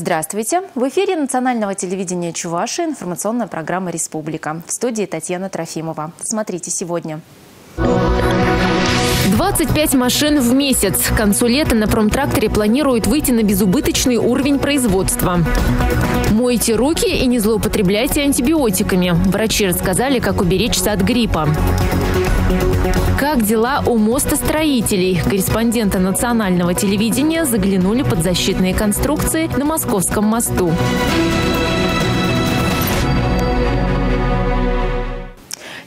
Здравствуйте! В эфире национального телевидения Чуваши информационная программа «Республика». В студии Татьяна Трофимова. Смотрите сегодня. 25 машин в месяц. К концу лета на промтракторе планируют выйти на безубыточный уровень производства. Мойте руки и не злоупотребляйте антибиотиками. Врачи рассказали, как уберечься от гриппа. Как дела у мостостроителей? Корреспонденты национального телевидения заглянули под защитные конструкции на Московском мосту.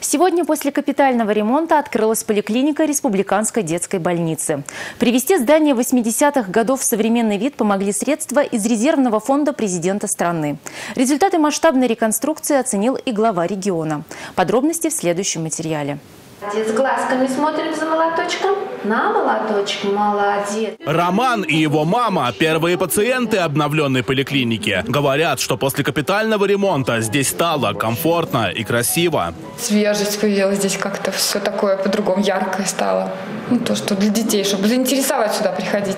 Сегодня после капитального ремонта открылась поликлиника Республиканской детской больницы. Привести здание 80-х годов в современный вид помогли средства из резервного фонда президента страны. Результаты масштабной реконструкции оценил и глава региона. Подробности в следующем материале. С глазками смотрим за молоточком. На молоточек, молодец. Роман и его мама – первые пациенты обновленной поликлиники. Говорят, что после капитального ремонта здесь стало комфортно и красиво. Свежесть появилась здесь как-то, все такое по-другому яркое стало. Ну, то, что для детей, чтобы заинтересовать сюда приходить.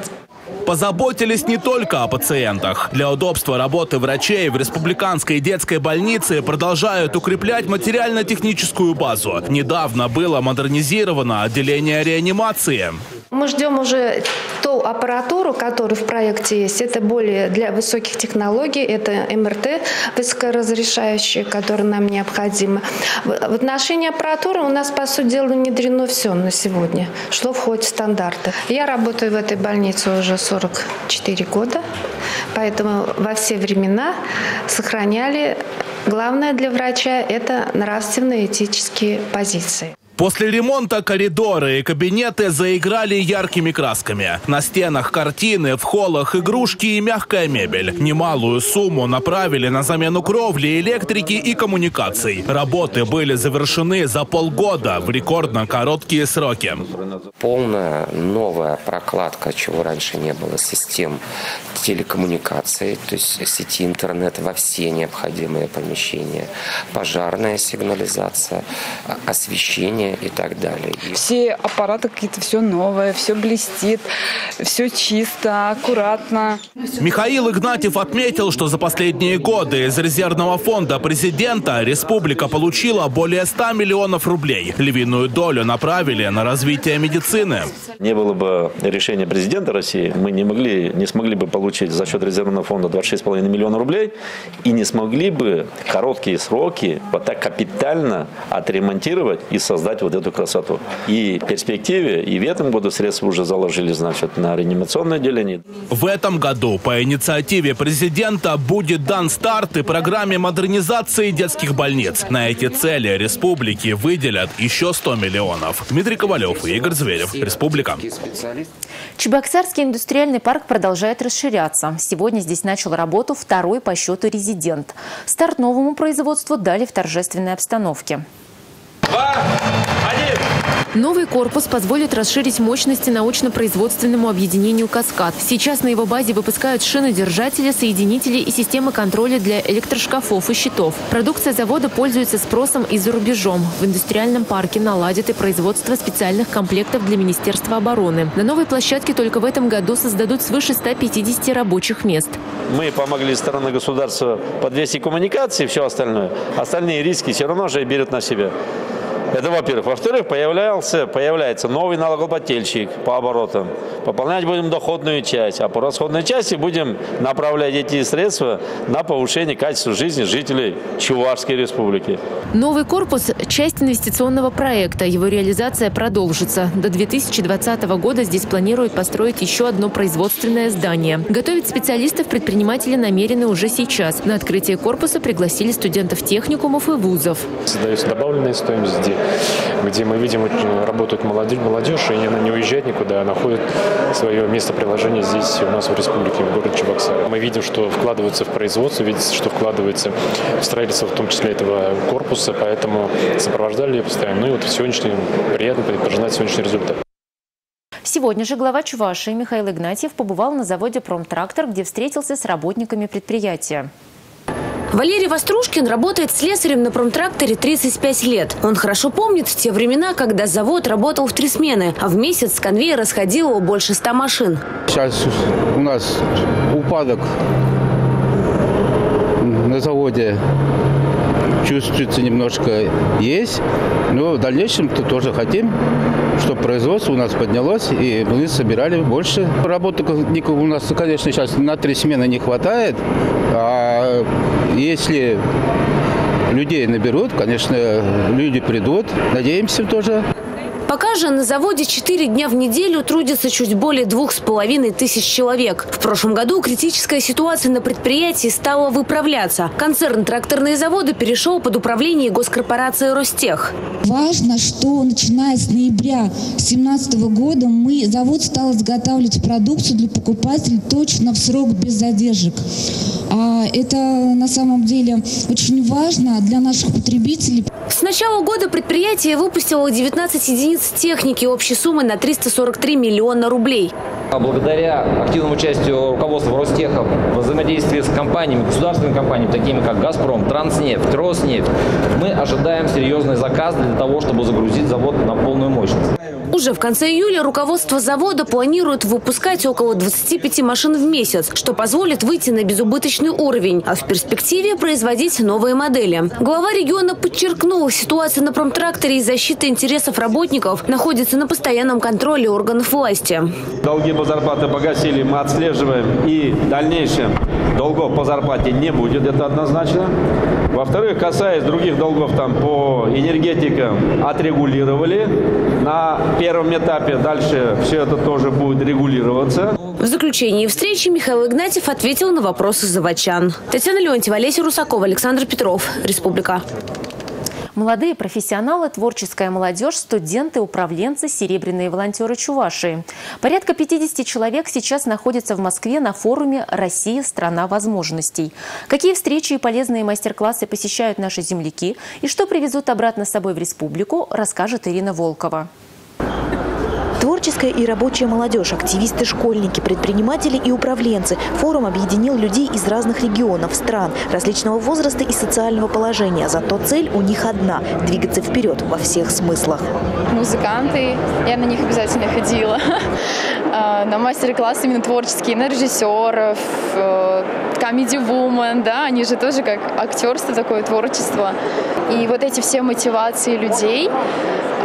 Позаботились не только о пациентах. Для удобства работы врачей в республиканской детской больнице продолжают укреплять материально-техническую базу. Недавно было модернизировано отделение реанимации. Мы ждем уже ту аппаратуру, которая в проекте есть. Это более для высоких технологий, это МРТ высокоразрешающие, которые нам необходимы. В отношении аппаратуры у нас, по сути дела, внедрено все на сегодня, что входит в стандарты. Я работаю в этой больнице уже 44 года, поэтому во все времена сохраняли Главное для врача – это нравственные этические позиции. После ремонта коридоры и кабинеты заиграли яркими красками. На стенах картины, в холлах игрушки и мягкая мебель. Немалую сумму направили на замену кровли, электрики и коммуникаций. Работы были завершены за полгода в рекордно короткие сроки. Полная новая прокладка, чего раньше не было, систем телекоммуникаций, то есть сети интернета во все необходимые помещения, пожарная сигнализация, освещение оборудование и так далее. Все аппараты какие-то, все новое, все блестит, все чисто, аккуратно. Михаил Игнатьев отметил, что за последние годы из резервного фонда президента республика получила более 100 миллионов рублей. Львиную долю направили на развитие медицины. Не было бы решения президента России, мы не, могли, не смогли бы получить за счет резервного фонда 26,5 миллиона рублей и не смогли бы короткие сроки вот так капитально отремонтировать и создать создать вот эту красоту. И в перспективе, и в этом году средства уже заложили, значит, на реанимационное отделение. В этом году по инициативе президента будет дан старт и программе модернизации детских больниц. На эти цели республики выделят еще 100 миллионов. Дмитрий Ковалев и Игорь Зверев. Республика. Чебоксарский индустриальный парк продолжает расширяться. Сегодня здесь начал работу второй по счету резидент. Старт новому производству дали в торжественной обстановке два, один. Новый корпус позволит расширить мощности научно-производственному объединению «Каскад». Сейчас на его базе выпускают шинодержатели, соединители и системы контроля для электрошкафов и щитов. Продукция завода пользуется спросом и за рубежом. В индустриальном парке наладят и производство специальных комплектов для Министерства обороны. На новой площадке только в этом году создадут свыше 150 рабочих мест. Мы помогли стороны государства подвести коммуникации, все остальное. Остальные риски все равно же берут на себя. Это во-первых. Во-вторых, появлялся, появляется новый налогоплательщик по оборотам. Пополнять будем доходную часть, а по расходной части будем направлять эти средства на повышение качества жизни жителей Чувашской республики. Новый корпус – часть инвестиционного проекта. Его реализация продолжится. До 2020 года здесь планируют построить еще одно производственное здание. Готовить специалистов предприниматели намерены уже сейчас. На открытие корпуса пригласили студентов техникумов и вузов. Создается добавленная стоимость здесь где мы видим, работает молодежь, молодежь, и она не уезжает никуда, а находит свое место приложения здесь у нас в республике, в городе Чебоксары. Мы видим, что вкладывается в производство, видится, что вкладывается в строительство, в том числе этого корпуса, поэтому сопровождали ее постоянно. Ну и вот сегодняшний, приятно пожинать сегодняшний результат. Сегодня же глава Чувашии Михаил Игнатьев побывал на заводе «Промтрактор», где встретился с работниками предприятия. Валерий Вострушкин работает слесарем на промтракторе 35 лет. Он хорошо помнит те времена, когда завод работал в три смены, а в месяц с конвейера сходило больше ста машин. Сейчас у нас упадок на заводе чувствуется немножко есть, но в дальнейшем -то тоже хотим, чтобы производство у нас поднялось, и мы собирали больше. Работников у нас, конечно, сейчас на три смены не хватает, а если людей наберут, конечно, люди придут. Надеемся тоже. Пока же на заводе 4 дня в неделю трудится чуть более двух с половиной тысяч человек. В прошлом году критическая ситуация на предприятии стала выправляться. Концерн «Тракторные заводы» перешел под управление госкорпорации «Ростех». Важно, что начиная с ноября 2017 года мы, завод стал изготавливать продукцию для покупателей точно в срок без задержек. А это на самом деле очень важно для наших потребителей. С начала года предприятие выпустило 19 единиц техники общей суммы на 343 миллиона рублей. А благодаря активному участию руководства Ростеха в взаимодействии с компаниями, государственными компаниями, такими как «Газпром», «Транснефть», «Роснефть», мы ожидаем серьезный заказ для того, чтобы загрузить завод на полную мощность. Уже в конце июля руководство завода планирует выпускать около 25 машин в месяц, что позволит выйти на безубыточный уровень, а в перспективе производить новые модели. Глава региона подчеркнул, ситуация на промтракторе и защита интересов работников находится на постоянном контроле органов власти. Долги по зарплате погасили, мы отслеживаем и в дальнейшем долгов по зарплате не будет, это однозначно. Во-вторых, касаясь других долгов там по энергетикам, отрегулировали на первом этапе. Дальше все это тоже будет регулироваться. В заключении встречи Михаил Игнатьев ответил на вопросы заводчан. Татьяна Леонтьева, Олеся Русакова, Александр Петров. Республика. Молодые профессионалы, творческая молодежь, студенты, управленцы, серебряные волонтеры Чувашии. Порядка 50 человек сейчас находятся в Москве на форуме «Россия – страна возможностей». Какие встречи и полезные мастер-классы посещают наши земляки и что привезут обратно с собой в республику, расскажет Ирина Волкова. Творческая и рабочая молодежь, активисты, школьники, предприниматели и управленцы. Форум объединил людей из разных регионов, стран, различного возраста и социального положения. Зато цель у них одна – двигаться вперед во всех смыслах. Музыканты, я на них обязательно ходила. А, на мастер-классы именно творческие, на режиссеров, э, woman, да, они же тоже как актерство такое, творчество. И вот эти все мотивации людей,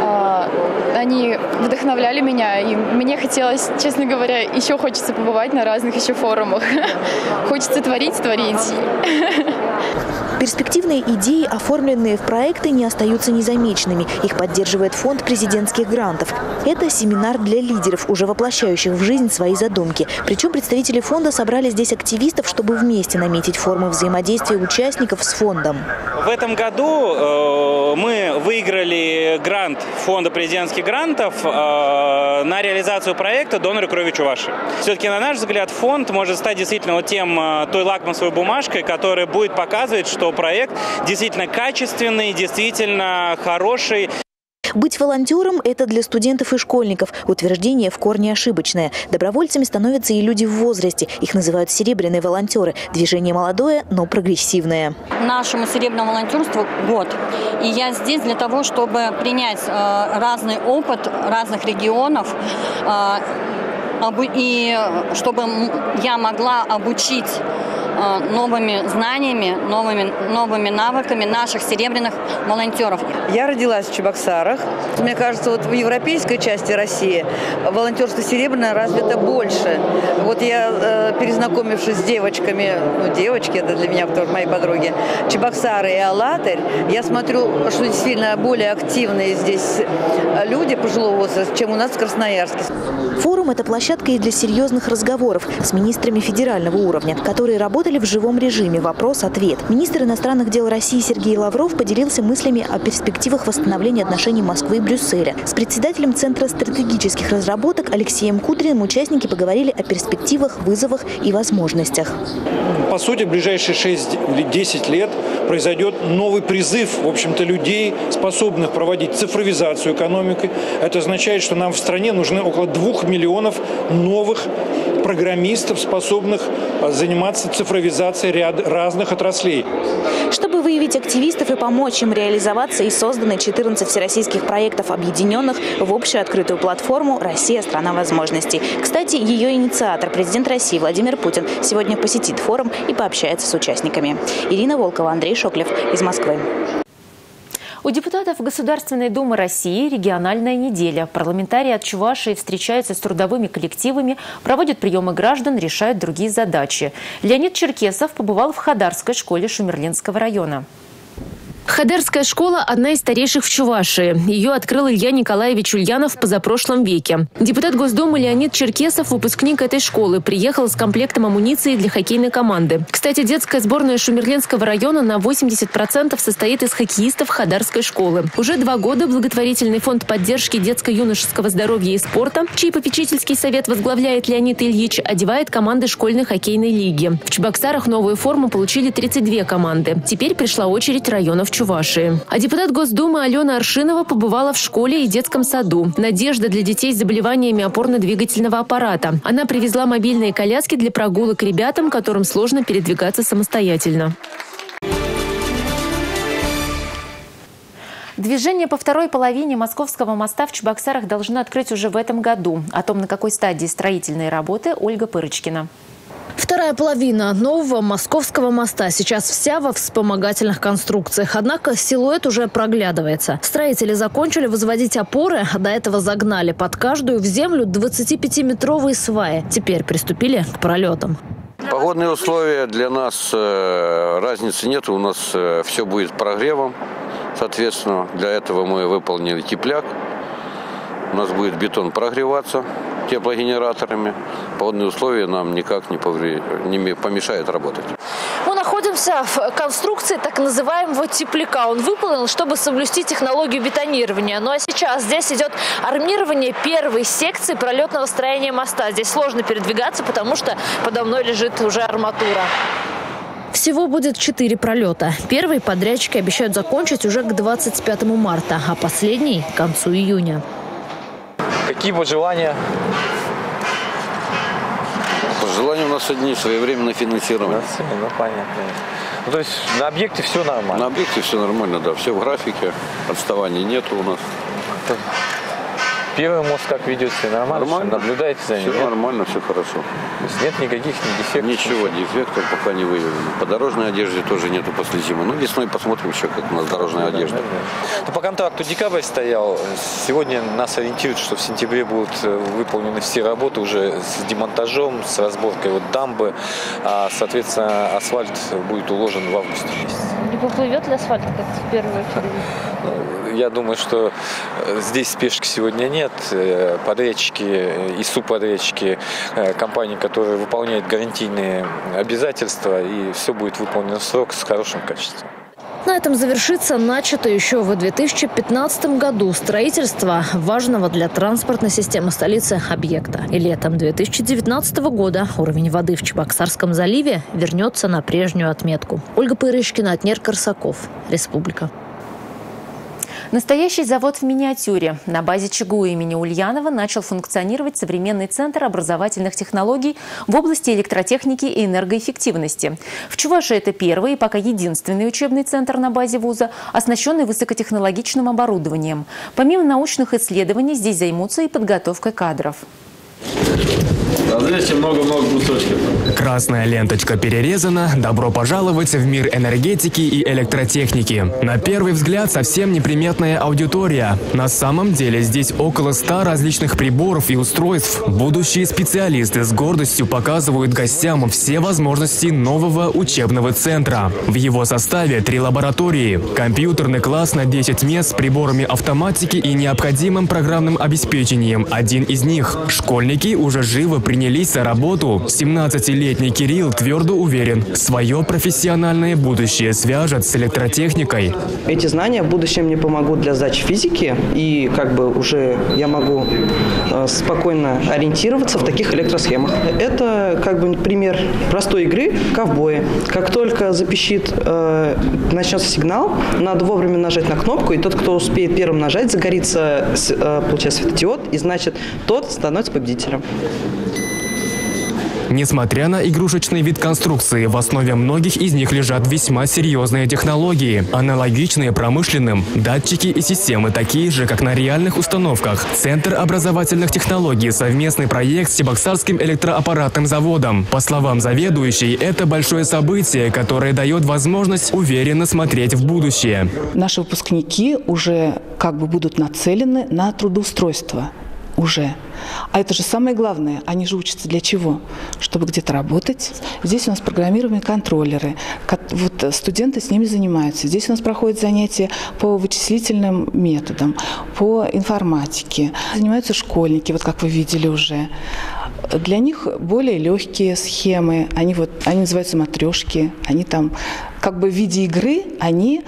а, они вдохновляли меня, и мне хотелось, честно говоря, еще хочется побывать на разных еще форумах. Хочется творить, творить. Перспективные идеи, оформленные в проекты, не остаются незамеченными. Их поддерживает фонд президентских грантов. Это семинар для лидеров, уже воплощающих в жизнь свои задумки. Причем представители фонда собрали здесь активистов, чтобы вместе наметить формы взаимодействия участников с фондом. В этом году э, мы выиграли грант фонда президентских грантов э, на реализацию проекта «Доноры крови Чуваши». Все-таки, на наш взгляд, фонд может стать действительно вот тем, э, той лакмусовой бумажкой, которая будет показывать, что проект действительно качественный, действительно хороший. Быть волонтером – это для студентов и школьников. Утверждение в корне ошибочное. Добровольцами становятся и люди в возрасте. Их называют серебряные волонтеры. Движение молодое, но прогрессивное. Нашему серебряному волонтерству год. И я здесь для того, чтобы принять э, разный опыт разных регионов, э, и чтобы я могла обучить новыми знаниями, новыми, новыми навыками наших серебряных волонтеров. Я родилась в Чебоксарах. Мне кажется, вот в европейской части России волонтерство серебряное развито больше. Вот я, э, перезнакомившись с девочками, ну, девочки, это для меня тоже мои подруги, Чебоксары и Алатырь, я смотрю, что действительно более активные здесь люди пожилого возраста, чем у нас в Красноярске. Форум – это площадка и для серьезных разговоров с министрами федерального уровня, которые работают работали в живом режиме «Вопрос-ответ». Министр иностранных дел России Сергей Лавров поделился мыслями о перспективах восстановления отношений Москвы и Брюсселя. С председателем Центра стратегических разработок Алексеем Кудриным участники поговорили о перспективах, вызовах и возможностях. По сути, в ближайшие 6-10 лет произойдет новый призыв, в общем-то, людей, способных проводить цифровизацию экономики. Это означает, что нам в стране нужны около 2 миллионов новых программистов, способных заниматься цифровизацией ряд разных отраслей. Чтобы выявить активистов и помочь им реализоваться, и созданы 14 всероссийских проектов, объединенных в общую открытую платформу «Россия – страна возможностей». Кстати, ее инициатор, президент России Владимир Путин, сегодня посетит форум и пообщается с участниками. Ирина Волкова, Андрей Шоклев из Москвы. У депутатов Государственной Думы России региональная неделя. Парламентарии от Чувашии встречаются с трудовыми коллективами, проводят приемы граждан, решают другие задачи. Леонид Черкесов побывал в Хадарской школе Шумерлинского района. Хадарская школа – одна из старейших в Чувашии. Ее открыл Илья Николаевич Ульянов в позапрошлом веке. Депутат Госдумы Леонид Черкесов, выпускник этой школы, приехал с комплектом амуниции для хоккейной команды. Кстати, детская сборная Шумерленского района на 80% состоит из хоккеистов Хадарской школы. Уже два года благотворительный фонд поддержки детско-юношеского здоровья и спорта, чей попечительский совет возглавляет Леонид Ильич, одевает команды школьной хоккейной лиги. В Чебоксарах новую форму получили 32 команды. Теперь пришла очередь районов Чувашии. А депутат Госдумы Алена Аршинова побывала в школе и детском саду. Надежда для детей с заболеваниями опорно-двигательного аппарата. Она привезла мобильные коляски для прогулок ребятам, которым сложно передвигаться самостоятельно. Движение по второй половине Московского моста в Чебоксарах должны открыть уже в этом году. О том, на какой стадии строительные работы, Ольга Пырочкина. Вторая половина нового московского моста сейчас вся во вспомогательных конструкциях. Однако силуэт уже проглядывается. Строители закончили возводить опоры, а до этого загнали под каждую в землю 25-метровые сваи. Теперь приступили к пролетам. Погодные условия для нас э, разницы нет. У нас э, все будет прогревом. Соответственно, для этого мы выполнили тепляк. У нас будет бетон прогреваться теплогенераторами. Погодные условия нам никак не, повре... не помешают работать. Мы находимся в конструкции так называемого тепляка. Он выполнен, чтобы соблюсти технологию бетонирования. Ну а сейчас здесь идет армирование первой секции пролетного строения моста. Здесь сложно передвигаться, потому что подо мной лежит уже арматура. Всего будет четыре пролета. Первый подрядчики обещают закончить уже к 25 марта, а последний – к концу июня. Какие пожелания? Пожелания у нас одни – своевременное финансирование. Ну, понятно. Ну, то есть на объекте все нормально? На объекте все нормально, да. Все в графике, отставаний нету у нас. Первый мост как ведет себя? Нормально? Нормально. Наблюдаете за ним? Все нет? нормально, все хорошо. То есть нет никаких ни дефектов? Ничего, дефектов пока не выявлено. По дорожной одежде тоже нету после зимы. Ну, весной посмотрим еще, как у нас дорожная да, одежда. Да, да. Ну, по контракту декабрь стоял. Сегодня нас ориентируют, что в сентябре будут э, выполнены все работы уже с демонтажом, с разборкой вот дамбы. А, соответственно, асфальт будет уложен в августе месяце. Не поплывет ли асфальт, как в первую очередь? Я думаю, что э, здесь спешки сегодня нет. Э, подрядчики э, и субподрядчики, компании, которые выполняют гарантийные обязательства, и все будет выполнено в срок с хорошим качеством. На этом завершится начатое еще в 2015 году строительство важного для транспортной системы столицы объекта. И летом 2019 года уровень воды в Чебоксарском заливе вернется на прежнюю отметку. Ольга Пырышкина, Атнер Корсаков, Республика. Настоящий завод в миниатюре. На базе ЧГУ имени Ульянова начал функционировать современный центр образовательных технологий в области электротехники и энергоэффективности. В Чувашии это первый и пока единственный учебный центр на базе вуза, оснащенный высокотехнологичным оборудованием. Помимо научных исследований, здесь займутся и подготовкой кадров. Красная ленточка перерезана. Добро пожаловать в мир энергетики и электротехники. На первый взгляд совсем неприметная аудитория. На самом деле здесь около 100 различных приборов и устройств. Будущие специалисты с гордостью показывают гостям все возможности нового учебного центра. В его составе три лаборатории. Компьютерный класс на 10 мест с приборами автоматики и необходимым программным обеспечением. Один из них. Школьники уже живо приняли принялись за работу, 17-летний Кирилл твердо уверен, свое профессиональное будущее свяжет с электротехникой. Эти знания в будущем мне помогут для сдачи физики, и как бы уже я могу э, спокойно ориентироваться в таких электросхемах. Это как бы пример простой игры ковбои. Как только запищит, э, начнется сигнал, надо вовремя нажать на кнопку, и тот, кто успеет первым нажать, загорится, э, получается, светодиод, и значит, тот становится победителем. Несмотря на игрушечный вид конструкции, в основе многих из них лежат весьма серьезные технологии, аналогичные промышленным. Датчики и системы такие же, как на реальных установках. Центр образовательных технологий – совместный проект с Чебоксарским электроаппаратным заводом. По словам заведующей, это большое событие, которое дает возможность уверенно смотреть в будущее. Наши выпускники уже как бы будут нацелены на трудоустройство уже. А это же самое главное. Они же учатся для чего? Чтобы где-то работать. Здесь у нас программируемые контроллеры. Вот студенты с ними занимаются. Здесь у нас проходят занятия по вычислительным методам, по информатике. Занимаются школьники, вот как вы видели уже. Для них более легкие схемы. Они, вот, они называются матрешки. Они там как бы в виде игры они э,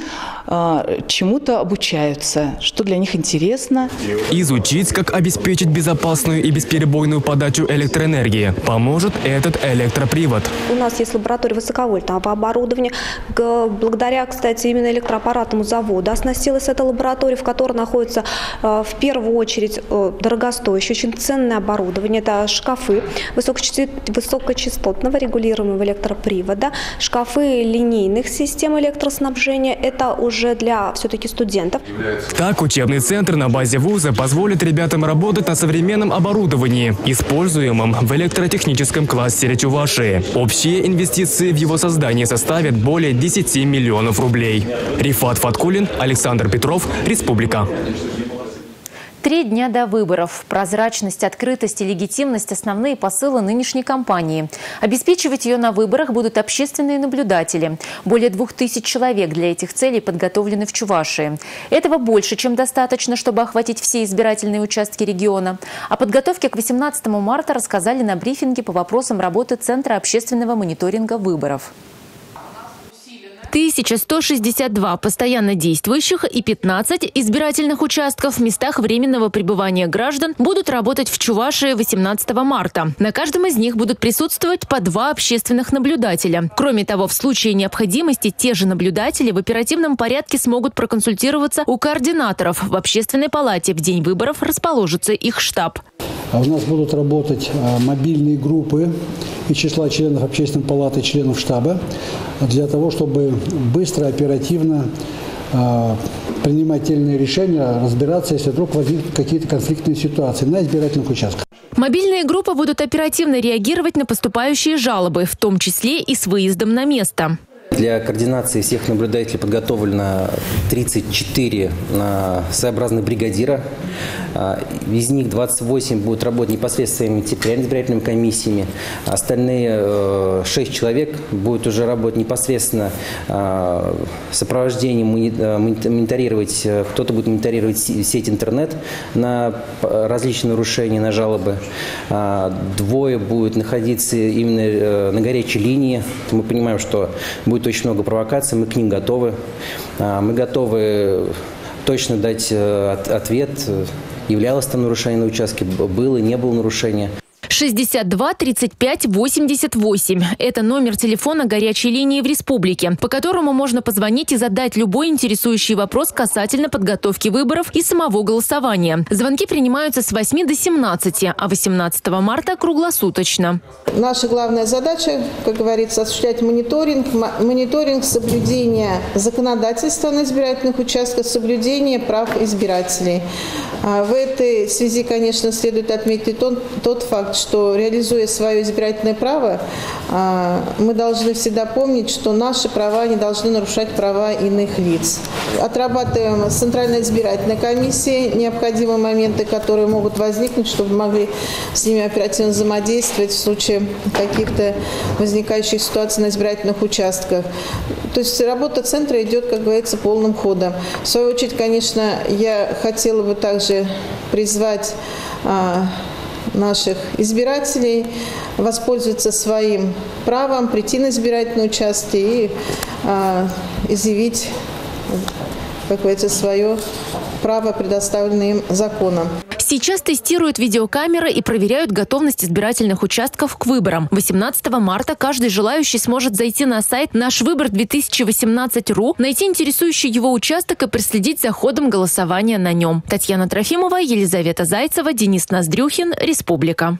чему-то обучаются, что для них интересно. Изучить, как обеспечить безопасную и бесперебойную подачу электроэнергии, поможет этот электропривод. У нас есть лаборатория высоковольтного оборудования. Благодаря, кстати, именно электроаппаратному заводу оснастилась эта лаборатория, в которой находится э, в первую очередь э, дорогостоящее, очень ценное оборудование. Это шкафы высокочастотного регулируемого электропривода, шкафы линейных систем электроснабжения. Это уже для все-таки студентов. Так, учебный центр на базе вуза позволит ребятам работать на современном оборудовании, используемом в электротехническом кластере Чувашии. Общие инвестиции в его создание составят более 10 миллионов рублей. Рифат Фаткулин, Александр Петров, Республика. Три дня до выборов. Прозрачность, открытость и легитимность – основные посылы нынешней кампании. Обеспечивать ее на выборах будут общественные наблюдатели. Более двух тысяч человек для этих целей подготовлены в Чувашии. Этого больше, чем достаточно, чтобы охватить все избирательные участки региона. О подготовке к 18 марта рассказали на брифинге по вопросам работы Центра общественного мониторинга выборов. 1162 постоянно действующих и 15 избирательных участков в местах временного пребывания граждан будут работать в Чувашии 18 марта. На каждом из них будут присутствовать по два общественных наблюдателя. Кроме того, в случае необходимости те же наблюдатели в оперативном порядке смогут проконсультироваться у координаторов. В общественной палате в день выборов расположится их штаб. А у нас будут работать а, мобильные группы из числа членов общественной палаты, членов штаба, для того, чтобы быстро, оперативно а, принимать те или иные решения, разбираться, если вдруг возникнут какие-то конфликтные ситуации на избирательных участках. Мобильные группы будут оперативно реагировать на поступающие жалобы, в том числе и с выездом на место. Для координации всех наблюдателей подготовлено 34 своеобразных бригадира. А, из них 28 будут работать непосредственно территориальными избирательными комиссиями. Остальные 6 э, человек будут уже работать непосредственно а, сопровождением, э, мониторировать, э, кто-то будет мониторировать сеть интернет на различные нарушения, на жалобы. А, двое будут находиться именно на горячей линии. Мы понимаем, что будет очень много провокаций, мы к ним готовы. Мы готовы точно дать ответ являлось там нарушение на участке, было, не было нарушения. 62 35 88. Это номер телефона горячей линии в республике, по которому можно позвонить и задать любой интересующий вопрос касательно подготовки выборов и самого голосования. Звонки принимаются с 8 до 17, а 18 марта круглосуточно. Наша главная задача, как говорится, осуществлять мониторинг, мониторинг соблюдения законодательства на избирательных участках, соблюдения прав избирателей. А в этой связи, конечно, следует отметить тот, тот факт, что реализуя свое избирательное право, а, мы должны всегда помнить, что наши права не должны нарушать права иных лиц. Отрабатываем с Центральной избирательной комиссией необходимые моменты, которые могут возникнуть, чтобы могли с ними оперативно взаимодействовать в случае каких-то возникающих ситуаций на избирательных участках. То есть работа центра идет, как говорится, полным ходом. В свою очередь, конечно, я хотела бы также призвать а, наших избирателей воспользоваться своим правом, прийти на избирательные участки и а, изъявить, как говорится, свое право, предоставленное им законом. Сейчас тестируют видеокамеры и проверяют готовность избирательных участков к выборам. 18 марта каждый желающий сможет зайти на сайт «Наш выбор 2018.ру», найти интересующий его участок и проследить за ходом голосования на нем. Татьяна Трофимова, Елизавета Зайцева, Денис Ноздрюхин, Республика.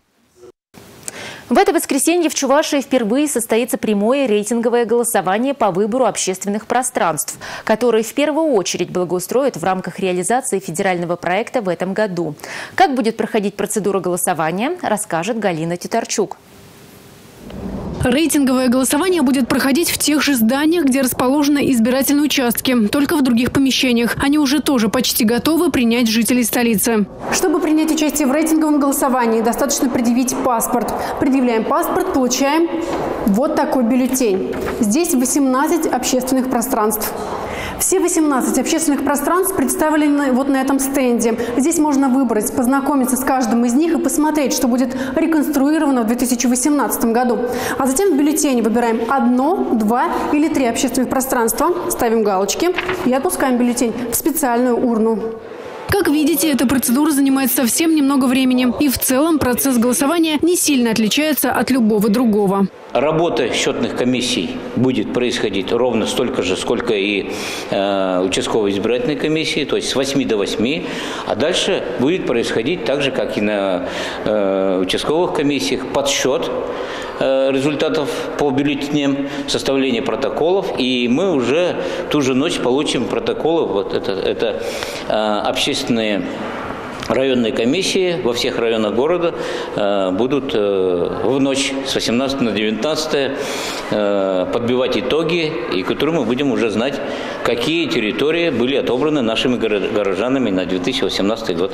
В это воскресенье в Чувашии впервые состоится прямое рейтинговое голосование по выбору общественных пространств, которые в первую очередь благоустроят в рамках реализации федерального проекта в этом году. Как будет проходить процедура голосования, расскажет Галина Титарчук. Рейтинговое голосование будет проходить в тех же зданиях, где расположены избирательные участки, только в других помещениях. Они уже тоже почти готовы принять жителей столицы. Чтобы принять участие в рейтинговом голосовании, достаточно предъявить паспорт. Предъявляем паспорт, получаем вот такой бюллетень. Здесь 18 общественных пространств. Все 18 общественных пространств представлены вот на этом стенде. Здесь можно выбрать, познакомиться с каждым из них и посмотреть, что будет реконструировано в 2018 году. А затем в бюллетене выбираем одно, два или три общественных пространства, ставим галочки и отпускаем бюллетень в специальную урну. Как видите, эта процедура занимает совсем немного времени. И в целом процесс голосования не сильно отличается от любого другого. Работа счетных комиссий будет происходить ровно столько же, сколько и э, участковой избирательной комиссии, то есть с 8 до 8. А дальше будет происходить так же, как и на э, участковых комиссиях, подсчет Э, результатов по бюллетеням, составление протоколов, и мы уже ту же ночь получим протоколы, вот это, это э, общественные районные комиссии во всех районах города э, будут в ночь с 18 на 19 подбивать итоги, и которые мы будем уже знать, какие территории были отобраны нашими горожанами на 2018 год.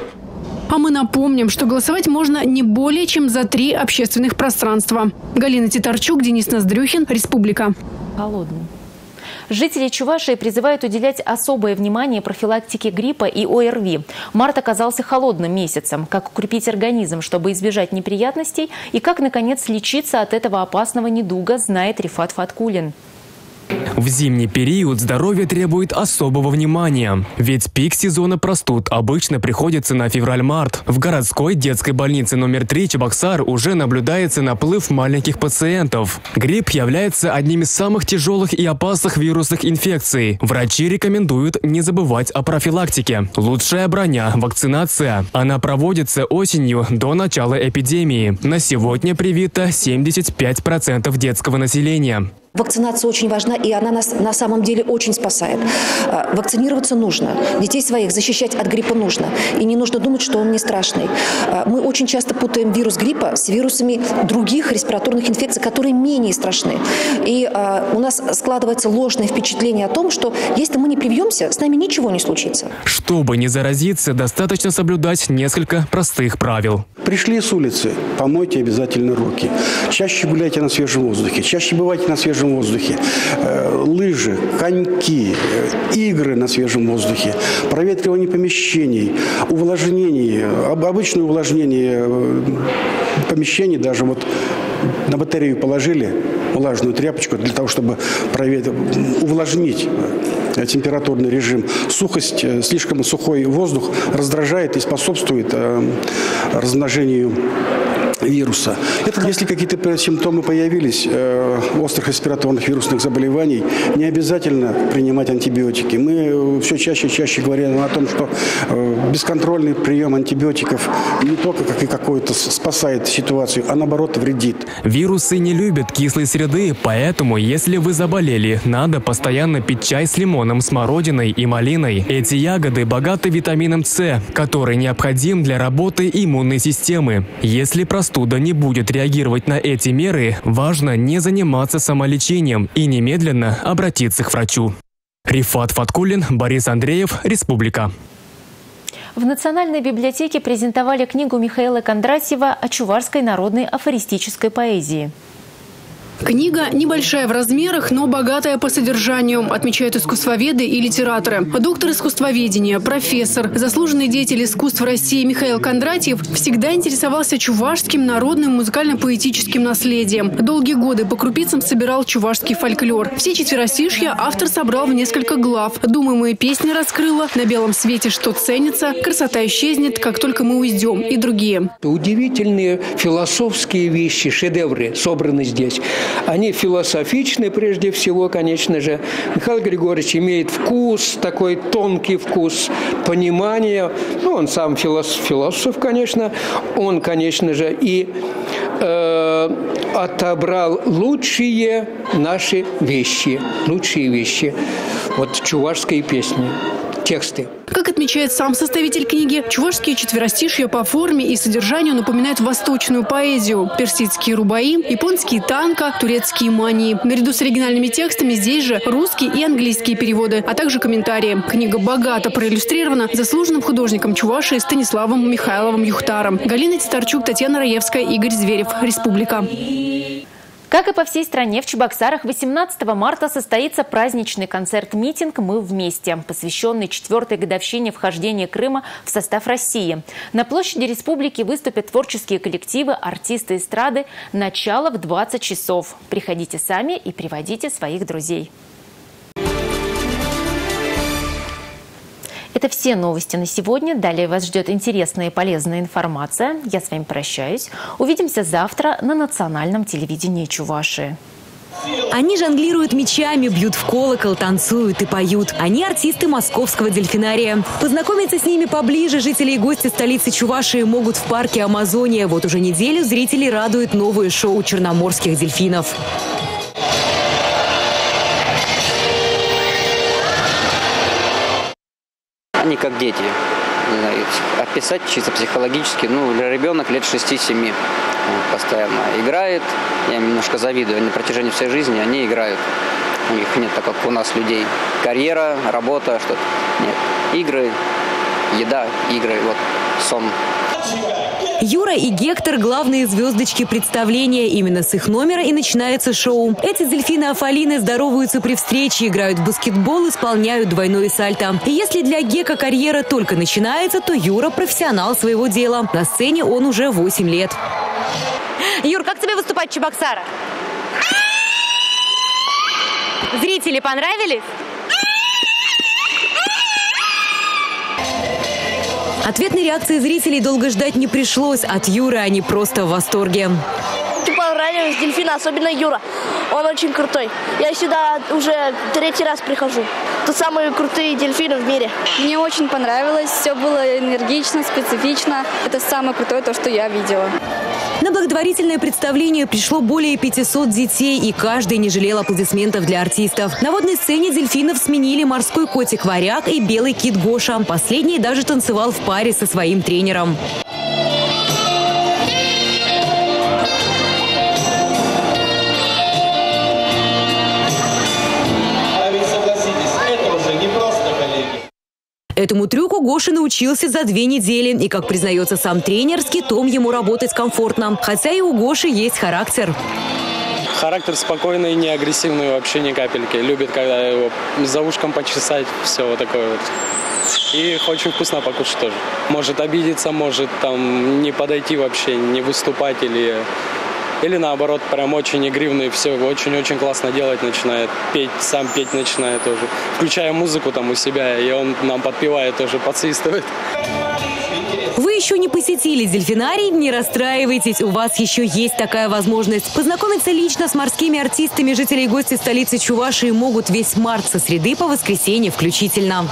А мы напомним, что голосовать можно не более чем за три общественных пространства. Галина Титарчук, Денис Ноздрюхин, Республика. Холодный. Жители Чувашии призывают уделять особое внимание профилактике гриппа и ОРВИ. Март оказался холодным месяцем. Как укрепить организм, чтобы избежать неприятностей и как, наконец, лечиться от этого опасного недуга, знает Рифат Фаткулин. В зимний период здоровье требует особого внимания, ведь пик сезона простуд обычно приходится на февраль-март. В городской детской больнице номер 3 Чебоксар уже наблюдается наплыв маленьких пациентов. Грипп является одним из самых тяжелых и опасных вирусных инфекций. Врачи рекомендуют не забывать о профилактике. Лучшая броня – вакцинация. Она проводится осенью до начала эпидемии. На сегодня привито 75% детского населения. Вакцинация очень важна, и она нас на самом деле очень спасает. А, вакцинироваться нужно. Детей своих защищать от гриппа нужно. И не нужно думать, что он не страшный. А, мы очень часто путаем вирус гриппа с вирусами других респираторных инфекций, которые менее страшны. И а, у нас складывается ложное впечатление о том, что если мы не привьемся, с нами ничего не случится. Чтобы не заразиться, достаточно соблюдать несколько простых правил. Пришли с улицы, помойте обязательно руки. Чаще гуляйте на свежем воздухе. Чаще бывайте на свежем свежем воздухе, э, лыжи, коньки, э, игры на свежем воздухе, проветривание помещений, увлажнение, обычное увлажнение э, помещений даже вот на батарею положили влажную тряпочку для того, чтобы проветрить, увлажнить температурный режим. Сухость, слишком сухой воздух раздражает и способствует размножению вируса. Это если какие-то симптомы появились э, острых респираторных вирусных заболеваний, не обязательно принимать антибиотики. Мы э, все чаще и чаще говорим о том, что э, бесконтрольный прием антибиотиков не только как и какой-то спасает ситуацию, а наоборот вредит. Вирусы не любят кислой среды, поэтому если вы заболели, надо постоянно пить чай с лимоном, смородиной и малиной. Эти ягоды богаты витамином С, который необходим для работы иммунной системы. Если простуда простуда не будет реагировать на эти меры, важно не заниматься самолечением и немедленно обратиться к врачу. Рифат Фаткулин, Борис Андреев, Республика. В Национальной библиотеке презентовали книгу Михаила Кондратьева о чуварской народной афористической поэзии. Книга небольшая в размерах, но богатая по содержанию, отмечают искусствоведы и литераторы. Доктор искусствоведения, профессор, заслуженный деятель искусств России Михаил Кондратьев всегда интересовался чувашским народным музыкально-поэтическим наследием. Долгие годы по крупицам собирал чувашский фольклор. Все четверостишья автор собрал в несколько глав. Думаемые песни раскрыла, на белом свете что ценится, красота исчезнет, как только мы уйдем и другие. Удивительные философские вещи, шедевры собраны здесь. Они философичны прежде всего, конечно же. Михаил Григорьевич имеет вкус, такой тонкий вкус, понимание. Ну, он сам философ, философ конечно. Он, конечно же, и э, отобрал лучшие наши вещи, лучшие вещи, вот чувашские песни тексты. Как отмечает сам составитель книги, чувашские четверостишья по форме и содержанию напоминают восточную поэзию. Персидские рубаи, японские танка, турецкие мании. Наряду с оригинальными текстами здесь же русские и английские переводы, а также комментарии. Книга богато проиллюстрирована заслуженным художником Чувашии Станиславом Михайловым Юхтаром. Галина Титарчук, Татьяна Раевская, Игорь Зверев. Республика. Как и по всей стране, в Чебоксарах 18 марта состоится праздничный концерт-митинг «Мы вместе», посвященный четвертой годовщине вхождения Крыма в состав России. На площади республики выступят творческие коллективы, артисты эстрады. Начало в 20 часов. Приходите сами и приводите своих друзей. Это все новости на сегодня. Далее вас ждет интересная и полезная информация. Я с вами прощаюсь. Увидимся завтра на национальном телевидении Чувашии. Они жонглируют мечами, бьют в колокол, танцуют и поют. Они артисты московского дельфинария. Познакомиться с ними поближе жители и гости столицы Чувашии могут в парке Амазония. Вот уже неделю зрители радуют новое шоу черноморских дельфинов. Они как дети. Не знаю, описать чисто психологически, ну, ребенок лет 6-7 постоянно играет. Я им немножко завидую. Они на протяжении всей жизни они играют. У них нет, так как у нас людей. Карьера, работа, что-то. Нет. Игры, еда, игры, вот сон. Юра и Гектор – главные звездочки представления. Именно с их номера и начинается шоу. Эти дельфины Афалины здороваются при встрече, играют в баскетбол, исполняют двойное сальто. И если для Гека карьера только начинается, то Юра – профессионал своего дела. На сцене он уже 8 лет. Юр, как тебе выступать в Чебоксарах? Зрители понравились? Ответной реакции зрителей долго ждать не пришлось. От Юры они просто в восторге. Понравились дельфины, особенно Юра. Он очень крутой. Я сюда уже третий раз прихожу. Тут самые крутые дельфины в мире. Мне очень понравилось. Все было энергично, специфично. Это самое крутое, то, что я видела. На благотворительное представление пришло более 500 детей, и каждый не жалел аплодисментов для артистов. На водной сцене дельфинов сменили морской котик Варяг и белый кит Гоша. Последний даже танцевал в паре со своим тренером. Этому трюку Гоша научился за две недели. И, как признается сам тренер, с китом ему работать комфортно. Хотя и у Гоши есть характер. Характер спокойный, не агрессивный вообще ни капельки. Любит, когда его за ушком почесать, все вот такое вот. И очень вкусно покушать тоже. Может обидеться, может там не подойти вообще, не выступать или или наоборот, прям очень игривный, все очень-очень классно делать начинает. Петь, сам петь начинает тоже. Включая музыку там у себя, и он нам подпевает тоже, подсвистывает. Вы еще не посетили дельфинарий? Не расстраивайтесь, у вас еще есть такая возможность. Познакомиться лично с морскими артистами жители и гости столицы Чувашии могут весь март со среды по воскресенье включительно.